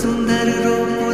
सुंदर रूप